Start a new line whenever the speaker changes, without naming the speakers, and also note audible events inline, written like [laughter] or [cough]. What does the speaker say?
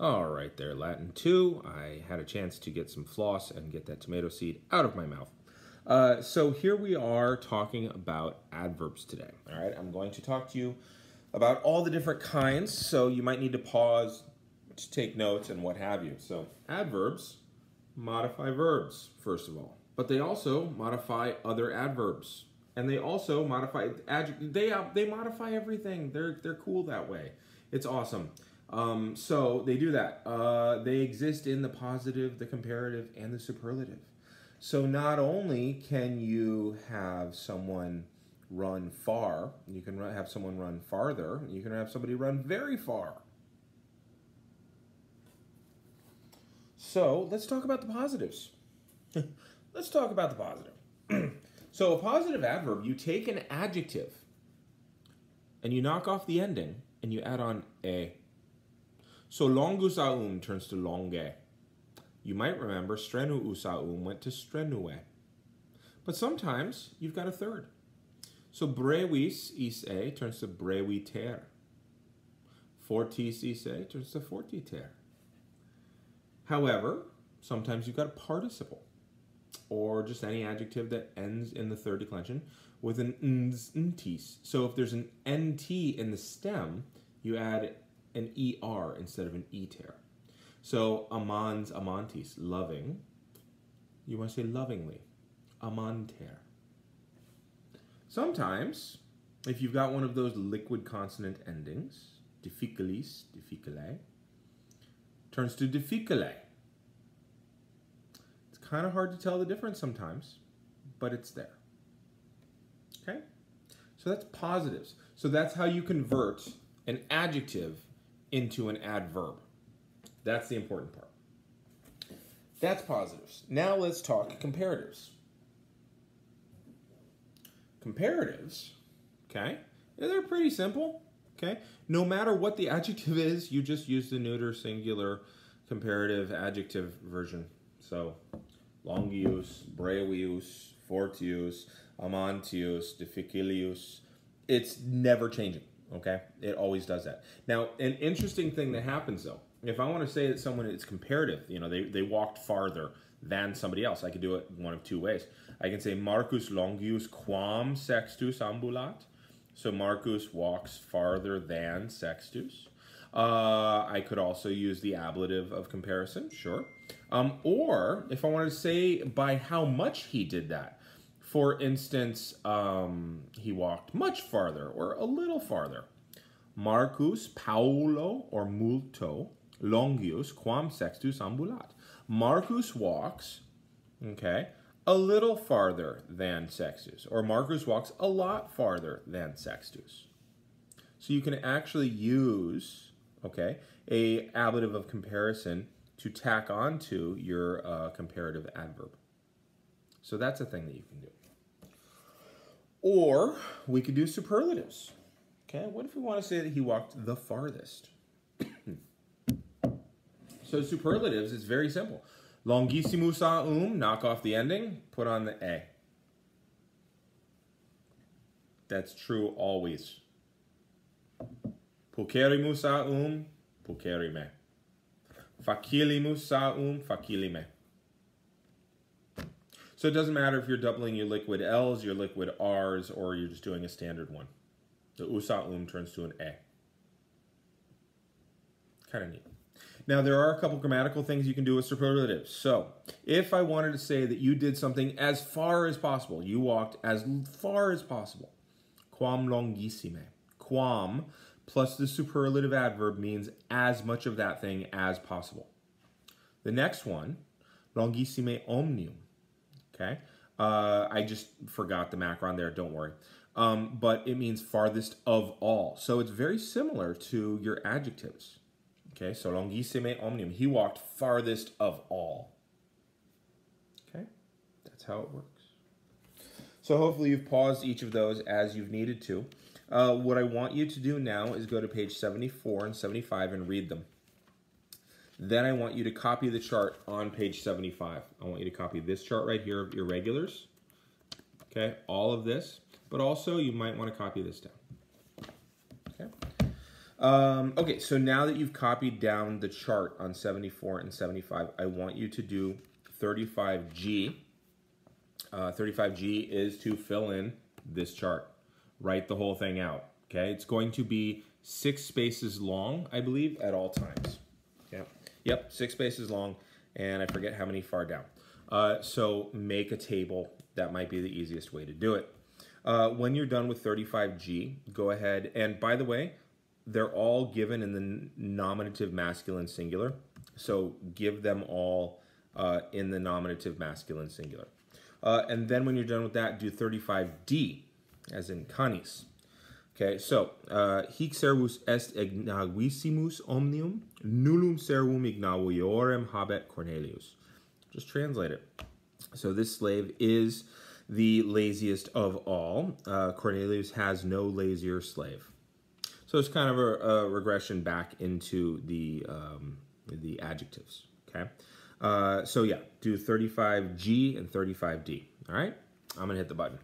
All right there, Latin 2. I had a chance to get some floss and get that tomato seed out of my mouth. Uh, so here we are talking about adverbs today. All right, I'm going to talk to you about all the different kinds, so you might need to pause to take notes and what have you. So adverbs modify verbs, first of all, but they also modify other adverbs. And they also modify adjectives. They, uh, they modify everything. They're, they're cool that way. It's awesome. Um, so they do that. Uh, they exist in the positive, the comparative, and the superlative. So not only can you have someone run far, you can have someone run farther, you can have somebody run very far. So let's talk about the positives. [laughs] let's talk about the positive. [clears throat] so a positive adverb, you take an adjective and you knock off the ending and you add on a so longus aum turns to longe. You might remember strenu usaum went to strenue. But sometimes you've got a third. So brevis ise turns to breviter. Fortis ise turns to fortiter. However, sometimes you've got a participle or just any adjective that ends in the third declension with an ns, ntis. So if there's an nt in the stem, you add an er instead of an eter. So amans amantis, loving. You want to say lovingly. Amanter. Sometimes, if you've got one of those liquid consonant endings, difficilis, difficile, turns to difficile. It's kind of hard to tell the difference sometimes, but it's there. Okay? So that's positives. So that's how you convert an adjective into an adverb. That's the important part. That's positives. Now let's talk comparatives. Comparatives, okay, they're pretty simple, okay? No matter what the [laughs] adjective is, you just use the neuter singular comparative adjective version. So, longius, brevius, fortius, amantius, difficilius, it's never changing. Okay, it always does that. Now, an interesting thing that happens though, if I want to say that someone is comparative, you know, they, they walked farther than somebody else, I could do it one of two ways. I can say Marcus longius quam sextus ambulat. So Marcus walks farther than sextus. Uh, I could also use the ablative of comparison, sure. Um, or if I wanted to say by how much he did that, for instance, um, he walked much farther or a little farther. Marcus Paulo or multo longius quam sextus ambulat. Marcus walks, okay, a little farther than sextus, or Marcus walks a lot farther than sextus. So you can actually use, okay, a ablative of comparison to tack onto your uh, comparative adverb. So that's a thing that you can do. Or we could do superlatives. Okay, what if we want to say that he walked the farthest? so superlatives is very simple. Longissimus aum, knock off the ending, put on the a. That's true always. Pulcherrimus aum, pulcherrime. Facillimus aum, facillime. So it doesn't matter if you're doubling your liquid L's, your liquid R's, or you're just doing a standard one. The usa um turns to an A. Kind of neat. Now, there are a couple grammatical things you can do with superlatives. So, if I wanted to say that you did something as far as possible, you walked as far as possible, quam longissime. Quam plus the superlative adverb means as much of that thing as possible. The next one, longissime omnium okay? Uh, I just forgot the macron there, don't worry. Um, but it means farthest of all. So it's very similar to your adjectives. Okay, so longissime omnium. He walked farthest of all. Okay, that's how it works. So hopefully you've paused each of those as you've needed to. Uh, what I want you to do now is go to page 74 and 75 and read them. Then I want you to copy the chart on page 75. I want you to copy this chart right here of irregulars. Okay, all of this. But also you might want to copy this down. Okay. Um, okay, so now that you've copied down the chart on 74 and 75, I want you to do 35G. Uh, 35G is to fill in this chart. Write the whole thing out, okay? It's going to be six spaces long, I believe, at all times. Yep, six spaces long, and I forget how many far down. Uh, so make a table. That might be the easiest way to do it. Uh, when you're done with 35G, go ahead, and by the way, they're all given in the nominative masculine singular. So give them all uh, in the nominative masculine singular. Uh, and then when you're done with that, do 35D, as in canis. Okay, so uh, hic servus est ignavissimus omnium, nullum servum ignaviorem habet Cornelius. Just translate it. So this slave is the laziest of all. Uh, Cornelius has no lazier slave. So it's kind of a, a regression back into the um, the adjectives. Okay. Uh, so yeah, do 35G and 35D. All right. I'm gonna hit the button.